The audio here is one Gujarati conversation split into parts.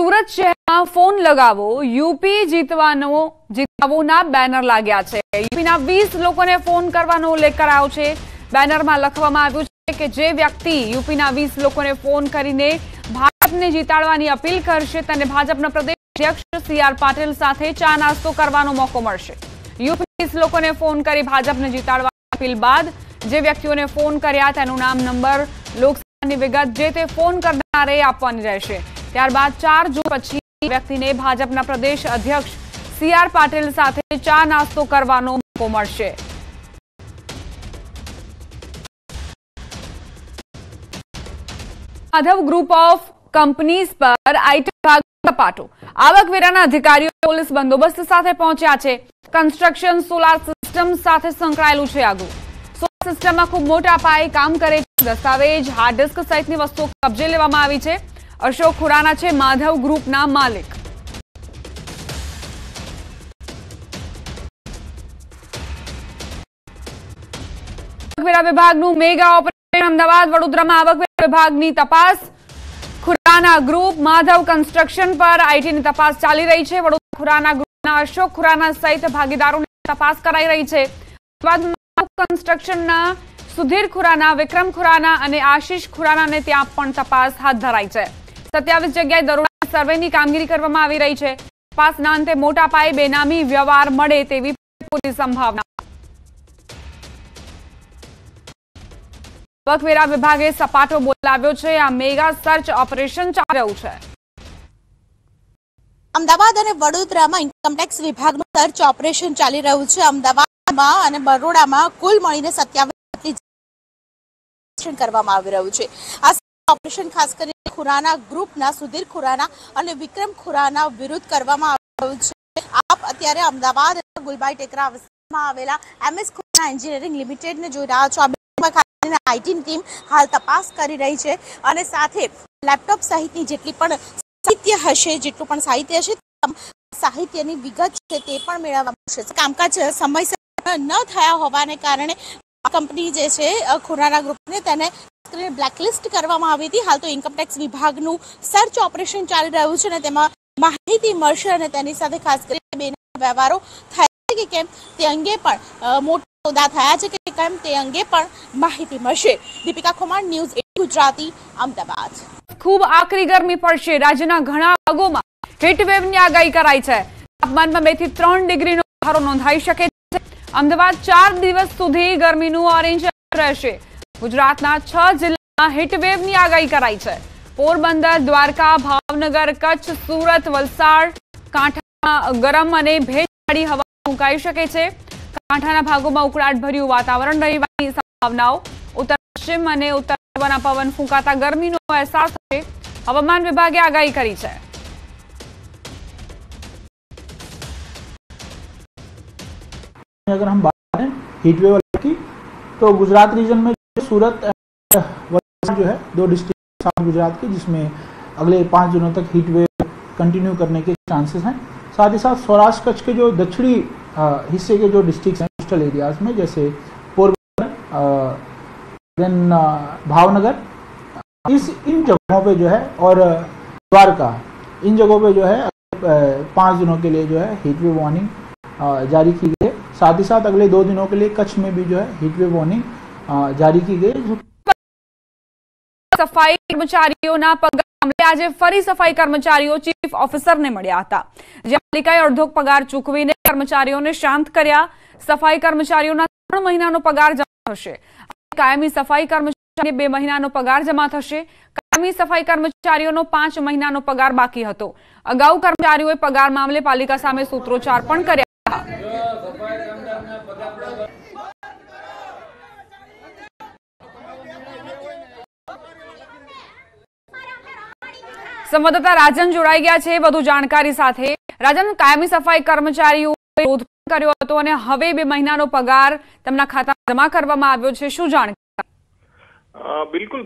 સુરત શહેરમાં ફોન લગાવો, યુપી જીતવાનો, જીતાવોના બેનર લાગ્યા છે. યુપીના વીસ લોકોને ફોન કરવાનો ઉલ્લેખ કરાયો છે. બેનરમાં લખવામાં આવ્યું છે કે જે વ્યક્તિ યુપીના વીસ લોકોને ફોન કરીને ભાજપને જીતાડવાની અપીલ કરશે, તેને ભાજપના પ્રદેશ અધ્યક્ષ સી પાટીલ સાથે ચા નાસ્તો કરવાનો મોકો મળશે. યુપી વીસ લોકોને ફોન કરી ભાજપને જીતાડવાની અપીલ બાદ જે વ્યક્તિઓને ફોન કર્યા, તેનું નામ, નંબર, લોકસભાની વિગત જે તે ફોન કરનારે આપવાની રહેશે. ત્યારબાદ ચાર જૂન પછી વ્યક્તિને ભાજપના પ્રદેશ અધ્યક્ષ સી આર પાટીલ સાથે ચા નાસ્તો કરવાનો મોકો મળશે. માધવ ગ્રુપ ઓફ કંપનીઝ પર આઈટી વિભાગ સપાટો આવકવેરાના અધિકારીઓ પોલીસ બંદોબસ્ત સાથે પહોંચ્યા છે. કન્સ્ટ્રક્શન સોલાર સિસ્ટમ સાથે સંકળાયેલું છે આગળ સોલાર સિસ્ટમમાં ખૂબ મોટા પાયે કામ કરે છે. દસ્તાવેજ હાર્ડ ડિસ્ક સહિતની વસ્તુઓ કબજે લેવામાં આવી છે. અશોક ખુરાના છે માધવ ગ્રુપના માલિક. આવકવેરા વિભાગનું મેગા ઓપરેશન અમદાવાદ, વડોદરામાં આવકવેરા વિભાગની તપાસ. ખુરાના ગ્રુપ માધવ કન્સ્ટ્રક્શન પર આઈટીની તપાસ ચાલી રહી છે. વડોદરા ખુરાના ગ્રુપના અશોક ખુરાના સહિત ભાગીદારોની તપાસ કરાઈ રહી છે. કન્સ્ટ્રક્શનના સુધીર ખુરાના, વિક્રમ ખુરાના અને આશીષ ખુરાનાને ત્યાં પણ તપાસ હાથ ધરાઈ છે. સત્યાવીસ જગ્યાએ દરોડા સર્વેની કામગીરી કરવામાં આવી રહી છે. તપાસના અંતે મોટા પાયે બેનામી વ્યવહાર મળે તેવી પૂરી સંભાવના. આવકવેરા વિભાગે સપાટો બોલાવ્યો છે. આ મેગા સર્ચ ઓપરેશન ચાલી રહ્યું છે. અમદાવાદ અને વડોદરામાં ઇન્કમટેક્સ વિભાગનું સર્ચ ઓપરેશન ચાલી રહ્યું છે. અમદાવાદમાં અને બરોડામાં કુલ મળીને સત્યાવીસ કરવામાં આવી રહ્યું છે. આ ઓપરેશન ખાસ કરીને ખુરાના ગ્રુપના સુધીર ખુરાના અને વિક્રમ ખુરાના વિરુદ્ધ કરવામાં આવી છે. આપ અત્યારે અમદાવાદ ગુલબાઈ ટેકરા વિસ્તારમાં આવેલા એમએસ ખુરાના એન્જિનિયરિંગ લિમિટેડને જોઈ રહ્યા છો. આઈટી ટીમ હાલ તપાસ કરી રહી છે અને સાથે લેપટોપ સહિતની જેટલી પણ સાહિત્ય હશે, જેટલું પણ સાહિત્ય હશે સાહિત્યની વિગત છે તે પણ મેળવવામાં આવશે કામકાજ સમયસર ન થયા હોવાને કારણે કંપની જે છે ખુરાના ગ્રુપને તેને બ્લેકલિસ્ટ કરવામાં આવી હતી. હાલ તો ઇન્કમટેક્સ વિભાગનું સર્ચ ઓપરેશન ચાલી રહ્યું છે અને તેમાં માહિતી મળશે અને તેની સાથે ખાસ કરીને બેના વ્યવહારો થાય છે કે કેમ તે અંગે પણ મોટા સોદા થયા છે કે કેમ તે અંગે પણ માહિતી મળશે. દીપિકા ખુમાર ન્યૂઝ ગુજરાતી, અમદાવાદ. ખૂબ આકરી ગરમી પડશે. રાજ્યના ઘણા ભાગોમાં હીટવેવની આગાહી કરાઈ છે. તાપમાનમાં બેથી ત્રણ ડિગ્રીનો વધારો નોંધાઈ શકે છે. અમદાવાદ ચાર દિવસ સુધી ગરમીનું ઓરેન્જ રહેશે. ગુજરાતના છ જિલ્લામાં હીટવેવની આગાહી કરાઈ છે પોરબંદર દ્વારકા ભાવનગર કચ્છ સુરત વલસાડ કાંઠામાં ગરમ અને ભેજવાળી હવા ફૂંકાઈ શકે છે કાંઠાના ભાગોમાં ઉકળાટ ભર્યું વાતાવરણ રહેવાની સંભાવનાઓ ઉત્તર પશ્ચિમ અને ઉત્તર પૂર્વના પવન ફૂંકાતા ગરમીનો અહેસાસ થશે હવામાન વિભાગે આગાહી કરી છે अगर हम बात करें हीट वेव की तो गुजरात रीजन में जो सूरत जो है, दो डिस्ट्रिक्ट साउथ गुजरात के, जिसमें अगले पाँच दिनों तक हीट वेव कंटिन्यू करने के चांसेस हैं। साथ ही साथ सौराष्ट्र कच्छ के जो दक्षिणी हिस्से के जो डिस्ट्रिक्ट हैं कोस्टल एरियाज़ में, जैसे पोरबंदर देन भावनगर इस, इन जगहों पे जो है, और द्वारका, इन जगहों पे जो है पाँच दिनों के लिए जो है हीट वेव वार्निंग जारी की गई है। साथ ही साथ अगले दो दिनों के लिए कच्छ में भी जो है हीट वेव वार्निंग જારી की ગઈ? સફાઈ કર્મચારીઓના પગાર આજે ફરી સફાઈ કર્મચારીઓ ચીફ ઓફિસરને મળ્યા હતા. જ્યાં પાલિકાએ અડધો પગાર ચૂકવીને કર્મચારીઓને શાંત કર્યા. સફાઈ કર્મચારીઓના ત્રણ મહિનાનો પગાર જમા થશે. કાયમી સફાઈ કર્મચારી બે મહિનાનો પગાર જમા થશે. કાયમી સફાઈ કર્મચારીઓનો પાંચ મહિનાનો પગાર બાકી હતો. અગાઉ કર્મચારીઓએ પગાર મામલે પાલિકા સામે સૂત્રોચ્ચાર પણ કર્યા. સંવાદદાતા રાજન જોડાઈ ગયા છે વધુ જાણકારી સાથે. રાજન, કાયમી સફાઈ કર્મચારીઓ વિરોધ કર્યો હતો અને હવે બે મહિનાનો પગાર તેમના ખાતામાં જમા કરવામાં આવ્યો છે. શું જાણકારી બિલકુલ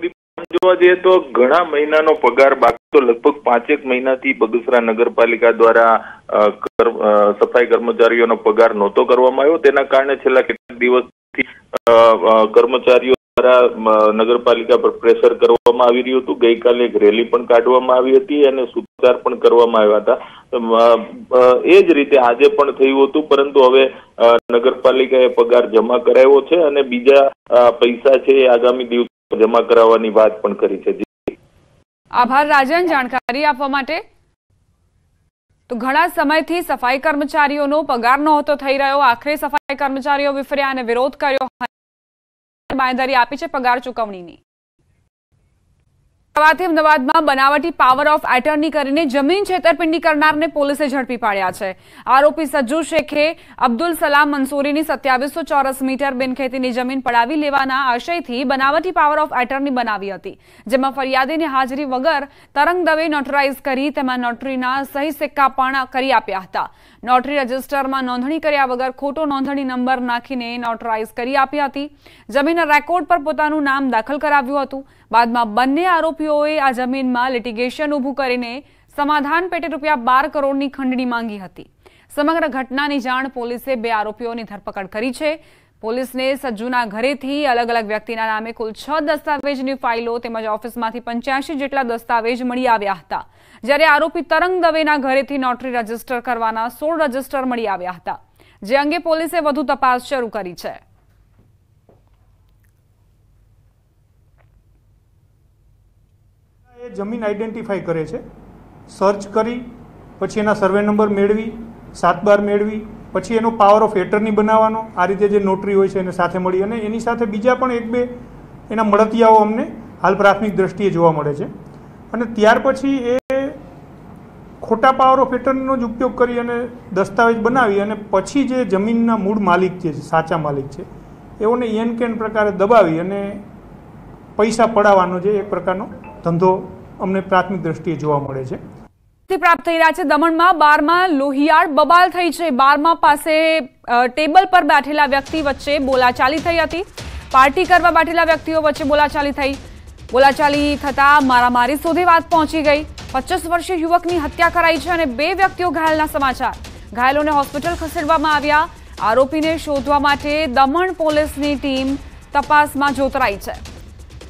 જોવા જઈએ તો ઘણા મહિનાનો પગાર બાકી તો લગભગ પાંચેક મહિનાથી બગસરા નગરપાલિકા દ્વારા સફાઈ કર્મચારીઓનો પગાર નહોતો કરવામાં આવ્યો. તેના કારણે છેલ્લા કેટલાક દિવસથી કર્મચારીઓ દ્વારા નગરપાલિકા પર પ્રેશર કરવામાં આવી રહ્યું હતું. ગઈકાલે એક રેલી પણ કાઢવામાં આવી હતી અને સુધાર પણ કરવામાં આવ્યા હતા. એ જ રીતે આજે પણ થયું હતું, પરંતુ હવે નગરપાલિકાએ પગાર જમા કરાવ્યો છે અને બીજા પૈસા છે એ આગામી દિવસો જમા કરાવવાની વાત પણ કરી છે. આભાર, રાજન. જાણકારી આપવા માટે? તો ઘણા સમયથી સફાઈ કર્મચારીઓનો પગાર નહોતો થઈ રહ્યો. આખરે સફાઈ કર્મચારીઓ વિફર્યા અને વિરોધ કર્યો. બાંયધરી આપી છે પગાર ચૂકવણીની. અમદાવાદથી અમદાવાદમાં બનાવટી પાવર ઓફ એટર્ની કરીને જમીન છેતરપિંડી કરનારને પોલીસે ઝડપી પાડ્યા છે. આરોપી સજ્જુ શેખે અબ્દુલ સલામ મંસૂરીની સત્યાવીસો ચોરસ મીટર બિનખેતીની જમીન પડાવી લેવાના આશયથી બનાવટી પાવર ઓફ એટર્ની બનાવી હતી, જેમાં ફરિયાદીની હાજરી વગર તરંગ દવે નોટરાઇઝ કરી તેમાં નોટરીના સહી સિક્કા પણ કરી આપ્યા હતા. નોટરી રજિસ્ટરમાં નોંધણી કર્યા વગર ખોટો નોંધણી નંબર નાખીને નોટરાઇઝ કરી આપી હતી. જમીનના રેકોર્ડ પર પોતાનું નામ દાખલ કરાવ્યું હતું. બાદમાં બંને આરોપીઓએ આ જમીનમાં લિટિગેશન ઊભું કરીને સમાધાન પેટે રૂપિયા બાર કરોડની ખંડણી માંગી હતી. સમગ્ર ઘટનાની જાણ પોલીસે બે આરોપીઓની ધરપકડ કરી છે. પોલીસને સજ્જુના ઘરેથી અલગ અલગ વ્યક્તિના નામે કુલ છ દસ્તાવેજની ફાઇલો તેમજ ઓફિસમાંથી પંચ્યાસી જેટલા દસ્તાવેજ મળી આવ્યા હતા. જ્યારે આરોપી તરંગ દવેના ઘરેથી નોટરી રજિસ્ટર કરવાના સોળ રજિસ્ટર મળી આવ્યા હતા. જે અંગે પોલીસે વધુ તપાસ શરૂ કરી છે. એ જમીન આઈડેન્ટિફાઈ કરે છે. સર્ચ કરી, પછી એના સર્વે નંબર મેળવી, સાત બાર મેળવી, પછી એનો પાવર ઓફ એટર્ની બનાવવાનો, આ રીતે જે નોટરી હોય છે એને સાથે મળી અને એની સાથે બીજા પણ એક બે એના મળતિયાઓ અમને હાલ પ્રાથમિક દ્રષ્ટિએ જોવા મળે છે. અને ત્યાર પછી એ ખોટા પાવર ઓફ એટર્નીનો જ ઉપયોગ કરી અને દસ્તાવેજ બનાવી અને પછી જે જમીનના મૂળ માલિક જે છે, સાચા માલિક છે, એઓને એન કેન પ્રકારે દબાવી અને પૈસા પડાવવાનો જે એક પ્રકારનો ધંધો અમને પ્રાથમિક દ્રષ્ટિએ જોવા મળે છે. પ્રાપ્ત થઈ રહ્યા છે. દમણમાં બારમાં લોહિયાળ બબાલ થઈ છે. બારમાં પાસે ટેબલ પર બેઠેલા વ્યક્તિ વચ્ચે બોલાચાલી થઈ હતી. પાર્ટી કરવા બેઠેલા વ્યક્તિઓ વચ્ચે બોલાચાલી થઈ. બોલાચાલી થતાં મારામારી સુધી વાત પહોંચી ગઈ. પચીસ વર્ષીય યુવકની હત્યા કરાઈ છે અને બે વ્યક્તિઓ ઘાયલના સમાચાર. ઘાયલોને હોસ્પિટલ ખસેડવામાં આવ્યા. આરોપીને શોધવા માટે દમણ પોલીસની ટીમ તપાસમાં જોતરાઈ છે.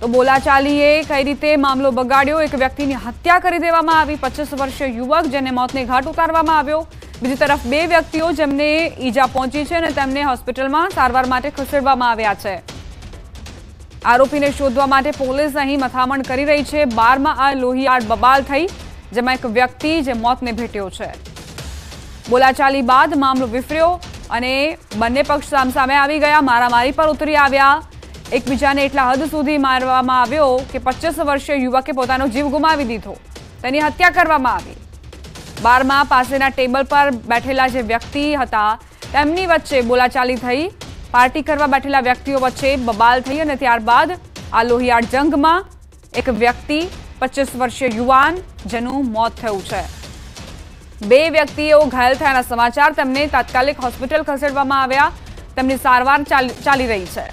તો બોલાચાલીએ કઈ રીતે મામલો બગાડ્યો? એક વ્યક્તિની હત્યા કરી દેવામાં આવી. પચીસ વર્ષીય યુવક જેને મોતને ઘાટ ઉતારવામાં આવ્યો. બીજી તરફ બે વ્યક્તિઓ જેમને ઈજા પહોંચી છે અને તેમને હોસ્પિટલમાં સારવાર માટે ખસેડવામાં આવ્યા છે. આરોપીને શોધવા માટે પોલીસ અહીં મથામણ કરી રહી છે. બારમાં આ લોહિયાળ બબાલ થઈ, જેમાં એક વ્યક્તિ જે મોતને ભેટ્યો છે. બોલાચાલી બાદ મામલો વિફર્યો અને બંને પક્ષ સામસામે આવી ગયા. મારામારી પર ઉતરી આવ્યા. એકબીજાને એટલા હદ સુધી મારવામાં આવ્યો કે પચીસ વર્ષીય યુવકે પોતાનો જીવ ગુમાવી દીધો. તેની હત્યા કરવામાં આવી. બારમાં પાસેના ટેબલ પર બેઠેલા જે વ્યક્તિ હતા, તેમની વચ્ચે બોલાચાલી થઈ. પાર્ટી કરવા બેઠેલા વ્યક્તિઓ વચ્ચે બબાલ થઈ અને ત્યારબાદ આ લોહિયાળ જંગમાં એક વ્યક્તિ પચીસ વર્ષીય યુવાન, જેનું મોત થયું છે. બે વ્યક્તિઓ ઘાયલ થયાના સમાચાર તેમને તાત્કાલિક હોસ્પિટલ ખસેડવામાં આવ્યા. તેમની સારવાર ચાલી રહી છે.